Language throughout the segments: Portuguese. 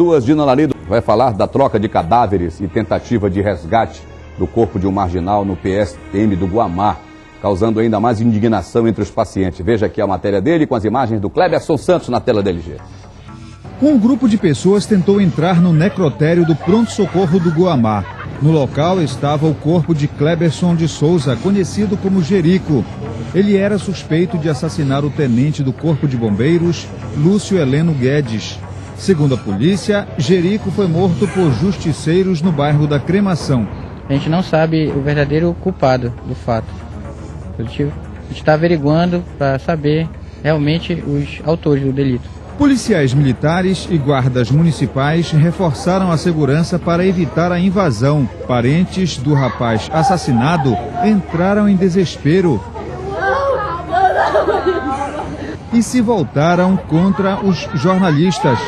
Duas Dina Larido vai falar da troca de cadáveres e tentativa de resgate do corpo de um marginal no PSTM do Guamá, causando ainda mais indignação entre os pacientes. Veja aqui a matéria dele com as imagens do Cleberson Santos na tela da LG. Um grupo de pessoas tentou entrar no necrotério do pronto-socorro do Guamá. No local estava o corpo de Cleberson de Souza, conhecido como Jerico. Ele era suspeito de assassinar o tenente do Corpo de Bombeiros, Lúcio Heleno Guedes. Segundo a polícia, Jerico foi morto por justiceiros no bairro da Cremação. A gente não sabe o verdadeiro culpado do fato. A gente está averiguando para saber realmente os autores do delito. Policiais militares e guardas municipais reforçaram a segurança para evitar a invasão. Parentes do rapaz assassinado entraram em desespero e se voltaram contra os jornalistas.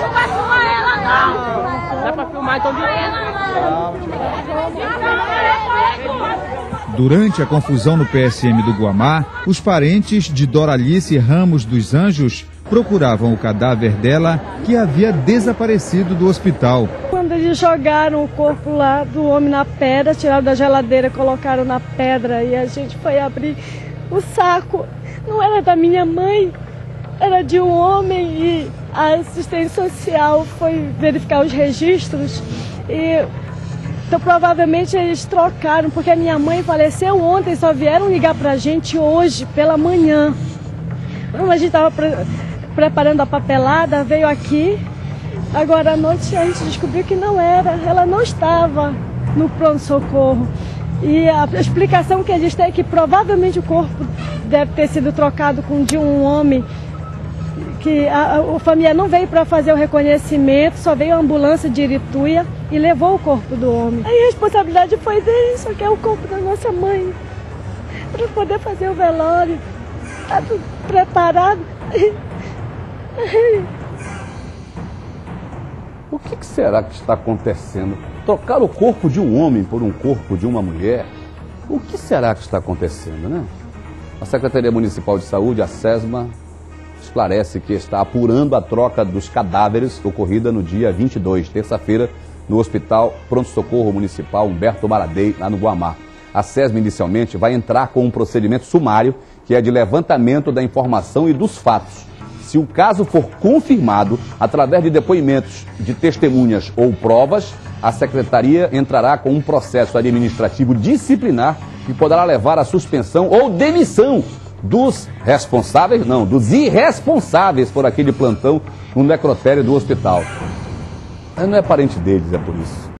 Durante a confusão no PSM do Guamá, os parentes de Doralice Ramos dos Anjos procuravam o cadáver dela que havia desaparecido do hospital. Quando eles jogaram o corpo lá do homem na pedra, tiraram da geladeira, colocaram na pedra e a gente foi abrir o saco. Não era da minha mãe, era de um homem e a assistência social foi verificar os registros e então provavelmente eles trocaram, porque a minha mãe faleceu ontem, só vieram ligar pra gente hoje, pela manhã. Então, a gente estava pre preparando a papelada, veio aqui. Agora à noite a gente descobriu que não era, ela não estava no pronto-socorro. E a explicação que eles têm é que provavelmente o corpo deve ter sido trocado com de um homem que a, a, família não veio para fazer o reconhecimento, só veio a ambulância de Irituia e levou o corpo do homem. Aí a responsabilidade foi dele, só que é o corpo da nossa mãe. Para poder fazer o velório. Está tudo preparado. O que, que será que está acontecendo? Trocar o corpo de um homem por um corpo de uma mulher? O que será que está acontecendo, né? A Secretaria Municipal de Saúde, a SESMA, esclarece que está apurando a troca dos cadáveres ocorrida no dia 22, terça-feira, no Hospital Pronto Socorro Municipal Humberto Maradei, lá no Guamá. A SESM inicialmente vai entrar com um procedimento sumário, que é de levantamento da informação e dos fatos. Se o caso for confirmado, através de depoimentos de testemunhas ou provas, a Secretaria entrará com um processo administrativo disciplinar que poderá levar à suspensão ou demissão dos responsáveis, não, dos irresponsáveis por aquele plantão no necrotério do hospital. Mas não é parente deles, é por isso.